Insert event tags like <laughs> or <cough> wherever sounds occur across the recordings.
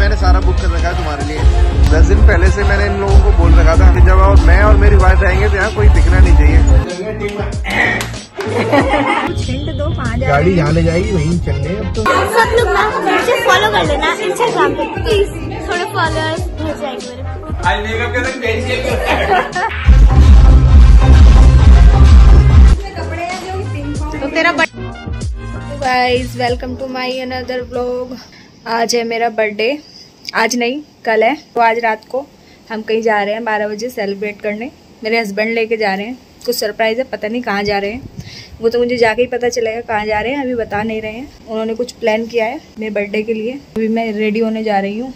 मैंने सारा बुक कर रखा है तुम्हारे लिए। दस दिन पहले से मैंने इन लोगों को बोल रखा था कि जब और मैं और मेरी वाइफ रहेंगे तो यहाँ कोई दिखना नहीं चाहिए। कुछ हिंट दो गाड़ी यहाँ ले जाएगी वहीं चलने अब तो सब लोग ना मुझे फॉलो कर लेना इंस्टाग्राम पे। प्लीज़ थोड़े फॉलोअर्स हो जाएँगे तो तेरा guys welcome to my another vlog आज है मेरा बर्थडे आज नहीं कल है। तो आज रात को हम कहीं जा रहे हैं बारह बजे सेलिब्रेट करने। मेरे हस्बैंड लेके जा रहे हैं। कुछ सरप्राइज़ है पता नहीं कहाँ जा रहे हैं। वो तो मुझे जाके ही पता चलेगा कहाँ जा रहे हैं अभी बता नहीं रहे हैं। उन्होंने कुछ प्लान किया है मेरे बर्थडे के लिए। अभी मैं रेडी होने जा रही हूँ।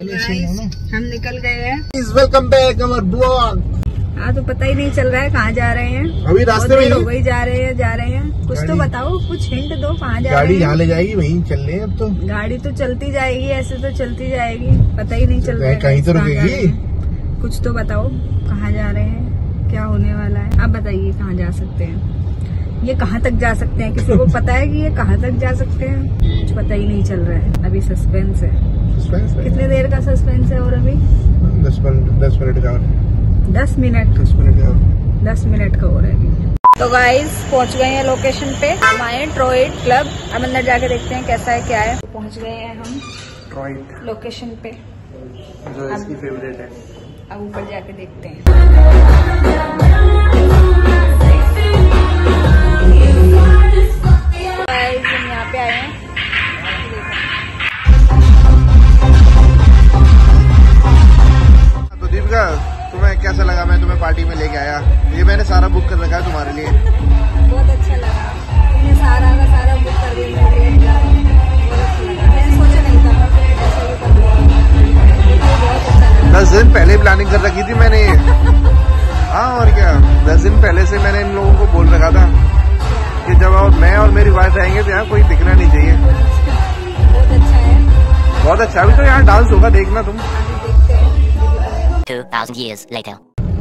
हम निकल गए हैं। वेलकम बैक अवर ब्लॉग हाँ तो पता ही नहीं चल रहा है कहाँ जा रहे हैं। अभी रास्ते में हो गई जा रहे हैं जा रहे हैं। कुछ तो बताओ कुछ हिंट दो कहाँ जा गाड़ी रहे यहाँ हैं ले जाएगी वहीं चलने अब तो। गाड़ी तो चलती जाएगी ऐसे तो चलती जाएगी। पता ही नहीं चल रहा है कहीं तो रुकेगी। कुछ तो बताओ कहाँ जा रहे हैं क्या होने वाला है। आप बताइए कहाँ जा सकते हैं। ये कहाँ तक जा सकते हैं? किसी को <laughs> पता है कि ये कहाँ तक जा सकते हैं? कुछ पता ही नहीं चल रहा है। अभी सस्पेंस है। Suspense है। कितने देर का सस्पेंस है और अभी? दस मिनट दस मिनट का। दस मिनट दस मिनट का और दस मिनट का हो रहा है तो गाइस पहुँच गए हैं लोकेशन पे। हम आए ट्रोइड क्लब अब अंदर जाके देखते हैं कैसा है क्या है। तो पहुँच गए हैं हम ट्रॉइट लोकेशन पे। जो इसकी फेवरेट है। अब ऊपर जाके देखते हैं। Guys, हम यहाँ पे आए हैं तो दीपिका तुम्हें कैसा लगा? मैं तुम्हें पार्टी में लेके आया। ये मैंने सारा बुक कर रखा है तुम्हारे लिए। बहुत अच्छा लगा। मैंने सारा का सारा बुक कर दिया अच्छा दस दिन पहले प्लानिंग कर रखी थी मैंने ये। हाँ और क्या? दस दिन पहले से मैंने इन लोगों को बोल रखा था कि जब और मैं और मेरी वाइफ रहेंगे तो यहाँ कोई दिखना नहीं चाहिए। बहुत अच्छा है। बहुत अच्छा अभी तो यहाँ डांस होगा देखना तुम। 2,000 years later.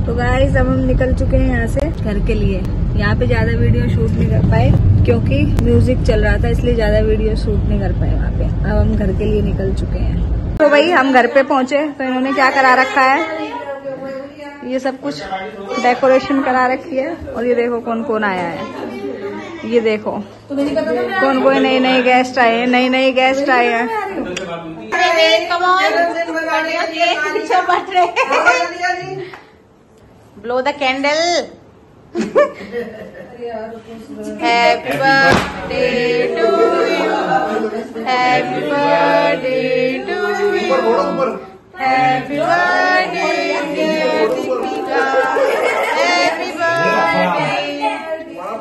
तो गाइस अब हम निकल चुके हैं यहाँ से घर के लिए। यहाँ पे ज़्यादा वीडियो शूट नहीं कर पाए क्योंकि म्यूज़िक चल रहा था इसलिए ज़्यादा वीडियो शूट नहीं कर पाए वहाँ पे। अब हम घर के लिए निकल चुके हैं। तो भाई हम घर पे पहुँचे तो इन्होंने क्या करा रखा है? ये सब कुछ डेकोरेशन करा रखी है और ये देखो कौन कौन आया है। ये देखो कौन कौन नए नए गेस्ट आए हैं नई नई गेस्ट आए हैं blow the candle. Happy birthday to you. Happy birthday to you. Happy birthday,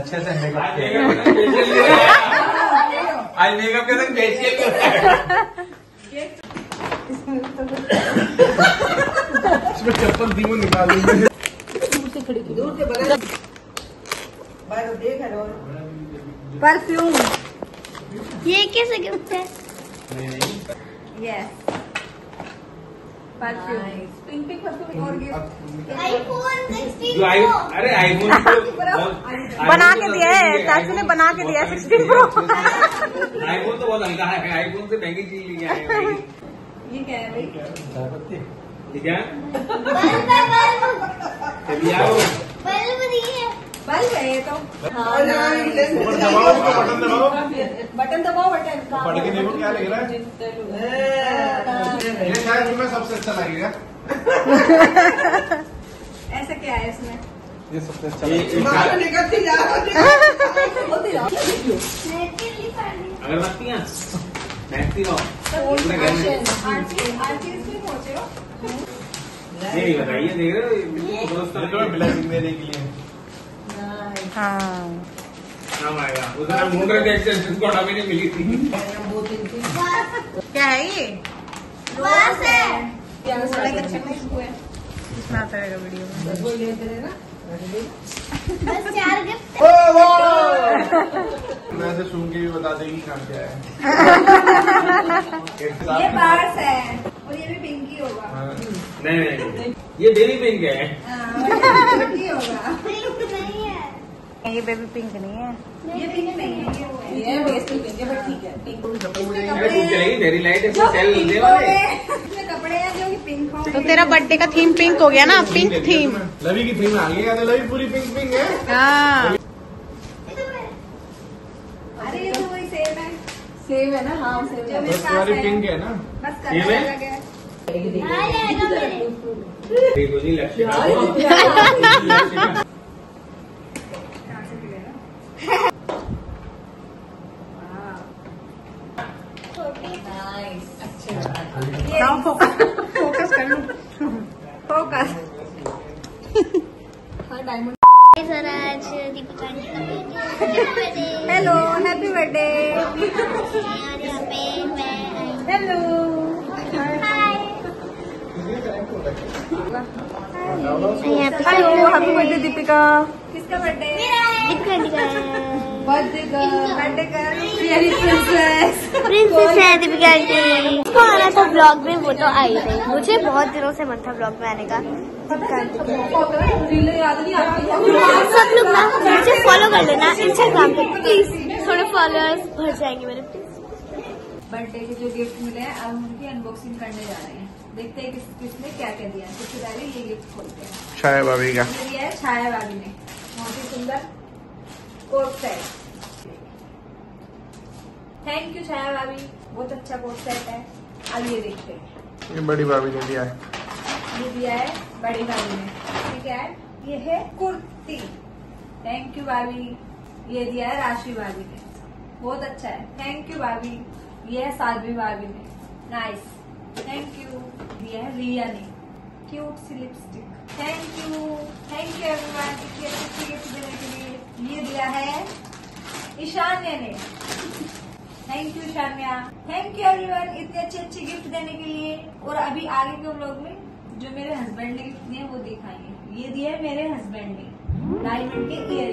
अच्छे से मेकअप किया आज मेकअप के भेज इसमें चप्पल थी वो निकाल दूर से बगल भाई तो देख परफ्यूम। ये कैसे गिफ्ट है? यस पिंक पिंक और आईफोन जो आई अरे <laughs> आईफोन बना के दिया है चाचू ने बना के दिया है सिक्सटीन प्रो आईफोन तो बहुत हल्का है आईफोन से महँगी चीज़ आए हैं। ये क्या है भाई? ठीक है बल्ब। है नहीं है। बल्ब है तो। दबाओ बटन दबाओ। बटन दबाओ बटन। पढ़ के देखो क्या लग रहा है? ये शायद तुम्हें सबसे अच्छा लगेगा <laughs> ऐसा क्या है इसमें? ये सबसे अच्छा अगरबत्तियाँ महकती रहो अपने घर में आरती आरती इसमें पहुँचे हो? नहीं बताइए देख रहे हो दोस्त ये तो मैं ब्लेसिंग देने के लिए। हाँ। आएगा उधर रहे थे जिसको हमें नहीं मिली थी। <laughs> क्या है ये? इसमें आता रहेगा वीडियो में बस चार गिफ्ट मैं ऐसे सुन के भी बता देगी काम क्या है। ये पास है। और ये भी पिंकी होगा। नहीं नहीं ये बेबी पिंक है हाँ, <laughs> होगा। है ये बेबी पिंक नहीं है। ये पिंक नहीं है ये वो है। ये बेस्ट पिंक है बट ठीक है पिंक अरे कुछ चलेगी मेरी लाइट है सेल पिंक वाले इसमें कपड़े हैं जो कि पिंक हो तो तेरा बर्थडे का थीम पिंक हो गया ना पिंक थीम लवी की थीम आ गई है तो लवी पूरी पिंक पिंक है। हाँ। अरे ये तो वही सेम है। सेम है ना? हाँ सेम है। बस तुम्हारी पिंक है ना। बस ये कलर है देखो जी लक्ष्य लक्ष्य यहाँ से भी लेना फोकस कर लो फोकस सर आज दीपिका आंटी का बर्थडे हेलो हैप्पी बर्थडे और यहाँ पे मैं hello hello happy birthday Deepika किसका birthday Deepika birthday princess princess है दीपिका था ब्लॉग में वो तो आई नहीं। मुझे बहुत दिनों से मन था ब्लॉग में आने का सब लोग ना मुझे फॉलो कर लेना इंस्टाग्राम पे प्लीज़ थोड़े फॉलोअर्स बढ़ जाएँगे मेरे बर्थडे के जो गिफ्ट मिले हैं अब उनकी अनबॉक्सिंग करने जा रहे हैं। देखते हैं किस किसने क्या क्या दिया सबसे पहले ये गिफ्ट खोलते हैं छाया भाभी का। ये है छाया वाली ने बहुत ही सुंदर coat set thank you Chhaya भाभी बहुत अच्छा कोट सेट है अब ये देखते हैं ये बड़ी भाभी ने दिया है। ये दिया है बड़ी भाभी ने। ठीक है? ये है कुर्ती। थैंक यू भाभी। ये दिया है राशि भाभी ने। बहुत अच्छा है। थैंक यू भाभी। ये है साध्वी भाभी ने। नाइस थैंक यू दिया है रिया ने। Cute C lipstick thank you thank you everyone इतनी अच्छी गिफ्ट देने के लिए। ये दिया है ईशान्य ने। Thank you Ishanya. Thank you everyone इतने अच्छे अच्छे गिफ्ट देने के लिए। और अभी आगे के लोग में जो मेरे हस्बैंड ने गिफ्ट दिए वो दिखाएँगे ये दिया है मेरे हस्बैंड ने। डायमंड के इयर